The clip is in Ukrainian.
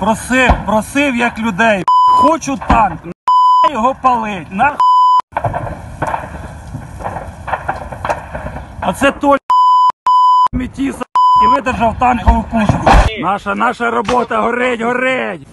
Просив, просив як людей. Хочу танк, на його палить, на А це той метіса і видержав танкову пушку. Наша, наша робота горить, горить.